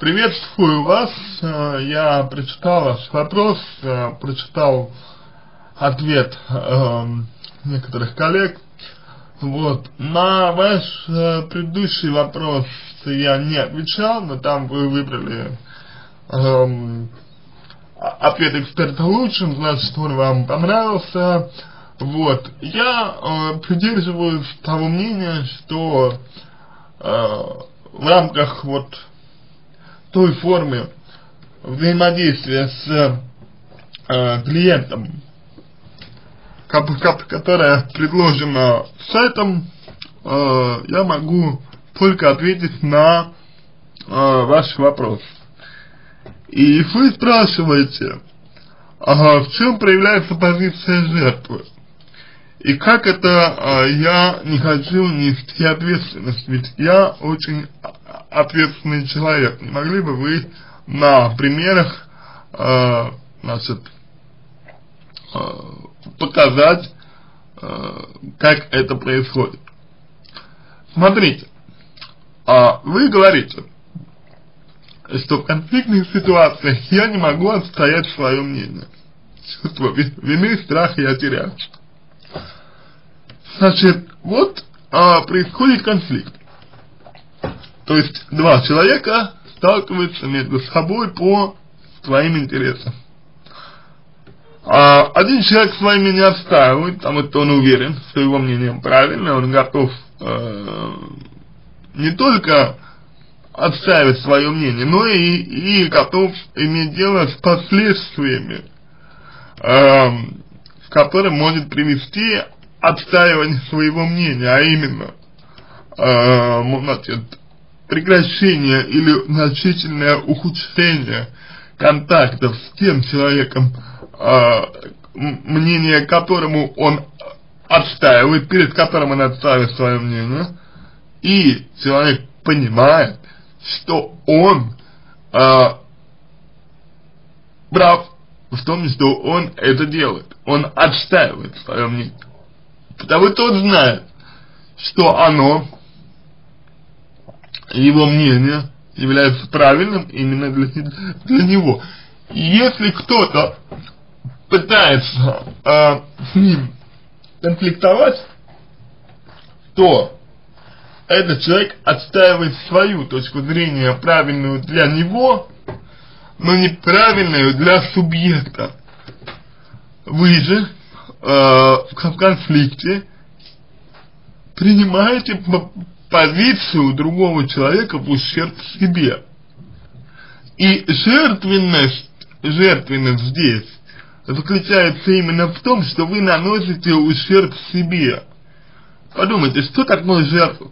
Приветствую вас. Э, я прочитал ваш вопрос, э, прочитал ответ э, некоторых коллег. Вот. На ваш э, предыдущий вопрос я не отвечал, но там вы выбрали э, ответ эксперта лучшим, значит он вам понравился. Вот. Я придерживаюсь того мнения, что в рамках вот той формы взаимодействия с э, клиентом, которая предложена сайтом, э, я могу только ответить на э, ваш вопрос. И вы спрашиваете, ага, в чем проявляется позиция жертвы? И как это а, я не хочу нести ответственность, ведь я очень ответственный человек. Не могли бы вы на примерах, а, значит, а, показать, а, как это происходит? Смотрите, а, вы говорите, что в конфликтных ситуациях я не могу отстоять свое мнение. Чувство вины, страха я теряю. Значит, вот а, происходит конфликт. То есть два человека сталкиваются между собой по своим интересам. А один человек своими не отстаивает, потому что он уверен, что его мнение правильное, он готов э, не только отстаивать свое мнение, но и, и готов иметь дело с последствиями, э, с которым может привести отстаивание своего мнения, а именно, э, значит, прекращение или значительное ухудшение контактов с тем человеком, э, мнение которому он отстаивает, перед которым он отстаивает свое мнение, и человек понимает, что он э, прав в том, что он это делает, он отстаивает свое мнение. Потому что он знает, что оно, его мнение, является правильным именно для, для него. И если кто-то пытается э, с ним конфликтовать, то этот человек отстаивает свою точку зрения, правильную для него, но неправильную для субъекта. Вы же э, в конфликте принимаете позицию другого человека в ущерб себе. И жертвенность, жертвенность здесь заключается именно в том, что вы наносите ущерб себе. Подумайте, что такое жертва?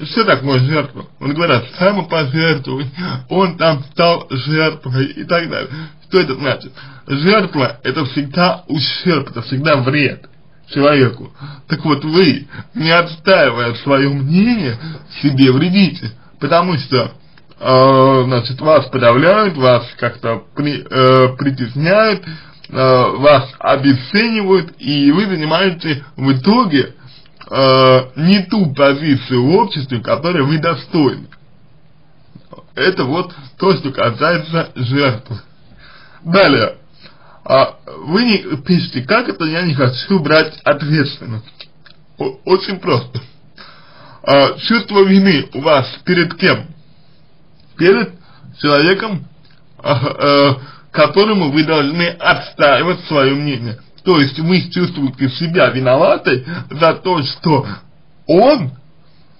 Что такое жертва? Он говорят, самопожертвовать, он там стал жертвой и так далее. Что это значит? Жертва это всегда ущерб, это всегда вред человеку. Так вот вы, не отстаивая свое мнение, себе вредите. Потому что э, значит, вас подавляют, вас как-то при, э, притесняют, э, вас обесценивают, и вы занимаете в итоге э, не ту позицию в обществе, которой вы достойны. Это вот то, что касается жертвы. Далее. А, вы не пишете, как это я не хочу брать ответственность. Очень просто. А, чувство вины у вас перед кем? Перед человеком, а, а, которому вы должны отстаивать свое мнение. То есть вы чувствуете себя виноватой за то, что он,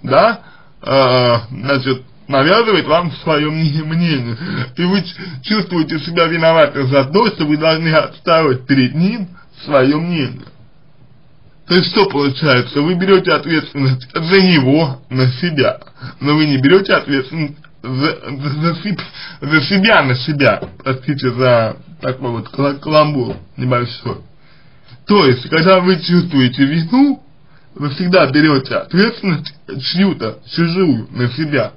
да, э, значит, навязывает вам свое мнение. И вы чувствуете себя виноваты за то, что вы должны отстаивать перед ним свое мнение. То есть что получается? Вы берете ответственность за него на себя, но вы не берете ответственность за, за, за себя на себя, простите за такой вот каламбур небольшой. То есть, когда вы чувствуете вину, вы всегда берете ответственность чью-то, чужую, на себя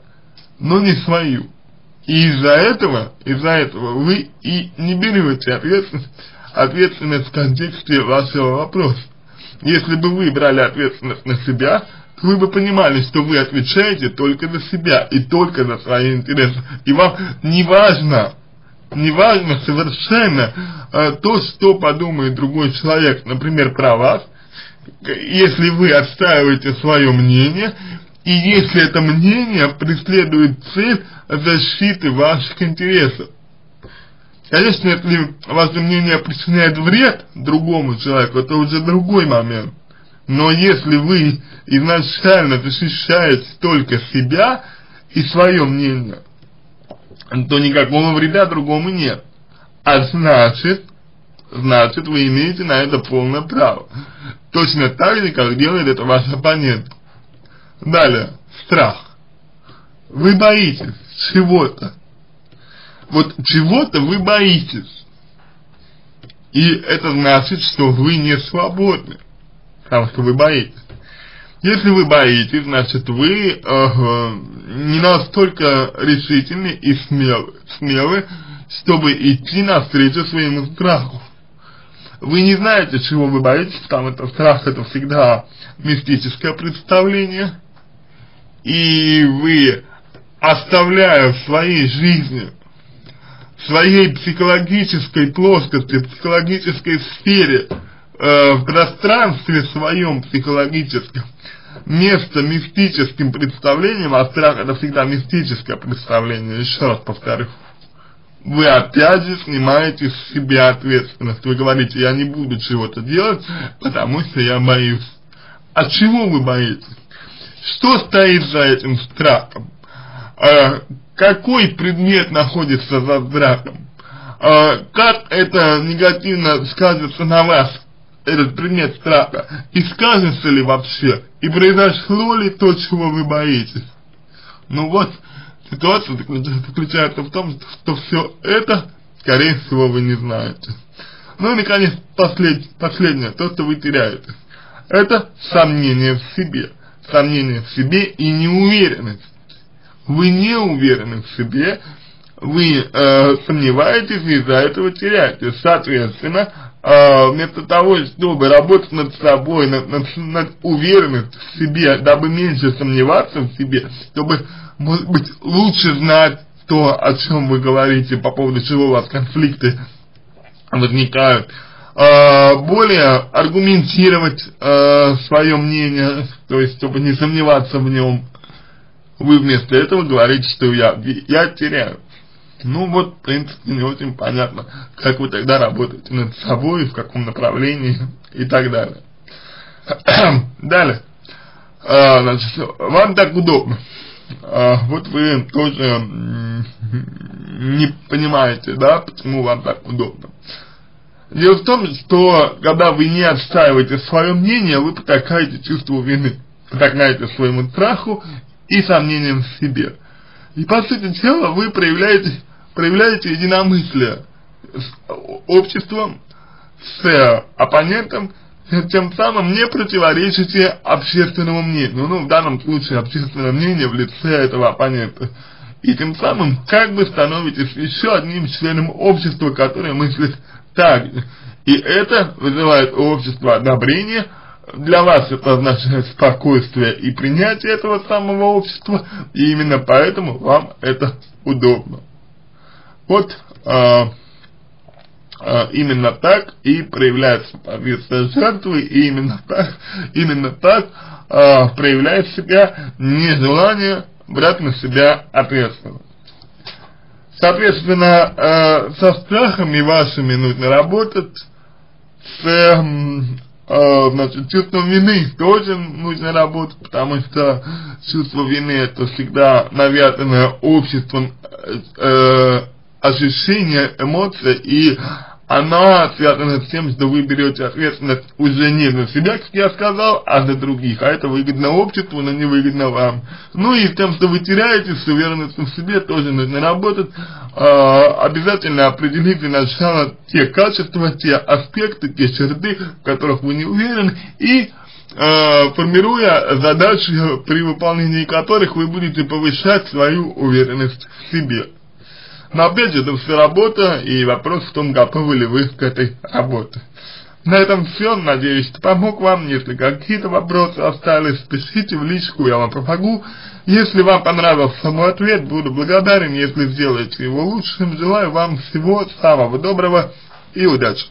но не свою. И из-за этого, из-за этого вы и не берете ответственность, ответственность в контексте вашего вопроса. Если бы вы брали ответственность на себя, то вы бы понимали, что вы отвечаете только за себя и только за свои интересы. И вам не важно, не важно совершенно э, то, что подумает другой человек, например, про вас, если вы отстаиваете свое мнение, и если это мнение преследует цель защиты ваших интересов. Конечно, если ваше мнение причиняет вред другому человеку, это уже другой момент. Но если вы изначально защищаете только себя и свое мнение, то никакого вреда другому нет. А значит, значит вы имеете на это полное право. Точно так же, как делает это ваш оппонент. Далее, страх. Вы боитесь чего-то. Вот чего-то вы боитесь. И это значит, что вы не свободны, потому что вы боитесь. Если вы боитесь, значит вы э, не настолько решительны и смелы, смелы, чтобы идти навстречу своему страху. Вы не знаете, чего вы боитесь, потому что страх это всегда мистическое представление, и вы, оставляя в своей жизни, в своей психологической плоскости, психологической сфере, э, в пространстве своем психологическом, место мистическим представлением, а страх это всегда мистическое представление, еще раз повторю. Вы опять же снимаете с себя ответственность. Вы говорите, я не буду чего-то делать, потому что я боюсь. От чего вы боитесь? Что стоит за этим страхом? А, какой предмет находится за страхом? А, как это негативно скажется на вас? этот предмет страха, и скажется ли вообще, и произошло ли то, чего вы боитесь. Ну вот, ситуация заключается в том, что все это, скорее всего, вы не знаете. Ну и, наконец, послед, последнее, то, что вы теряете. Это сомнение в себе. Сомнение в себе и неуверенность. Вы не уверены в себе, вы э, сомневаетесь и из-за этого теряете. Соответственно, э, вместо того, чтобы работать над собой, над, над, над уверенностью в себе, дабы меньше сомневаться в себе, чтобы, может быть, лучше знать то, о чем вы говорите, по поводу чего у вас конфликты возникают, более аргументировать э, свое мнение, то есть, чтобы не сомневаться в нем, вы вместо этого говорите, что я, я теряю. Ну вот, в принципе, не очень понятно, как вы тогда работаете над собой, в каком направлении и так далее. далее. А, значит, вам так удобно. А, вот вы тоже не понимаете, да, почему вам так удобно. Дело в том, что когда вы не отстаиваете свое мнение, вы потакаете чувство вины, потакаете своему страху и сомнениям в себе. И по сути дела вы проявляете, проявляете единомыслие с обществом, с оппонентом, тем самым не противоречите общественному мнению, ну в данном случае общественное мнение в лице этого оппонента. И тем самым как бы становитесь еще одним членом общества, которое мыслит так. И это вызывает у общества одобрение, для вас это означает спокойствие и принятие этого самого общества, и именно поэтому вам это удобно. Вот а, а, именно так и проявляется позиция жертвы, и именно так, именно так а, проявляет себя нежелание брать на себя ответственность. Соответственно, э, со страхами вашими нужно работать, с э, значит, чувством вины тоже нужно работать, потому что чувство вины это всегда навязанное обществом э, э, ощущение, эмоция, и она связана с тем, что вы берете ответственность уже не за себя, как я сказал, а за других. А это выгодно обществу, но не выгодно вам. Ну и с тем, что вы теряете с уверенностью в себе, тоже нужно работать. А, обязательно определите сначала те качества, те аспекты, те черты, в которых вы не уверены, и э, формируя задачи, при выполнении которых вы будете повышать свою уверенность в себе. Но опять же, это все работа, и вопрос в том, готовы ли вы к этой работе. На этом все, надеюсь, что помог вам. Если какие-то вопросы остались, пишите в личку, я вам помогу. Если вам понравился мой ответ, буду благодарен, если сделаете его лучшим. Желаю вам всего самого доброго и удачи.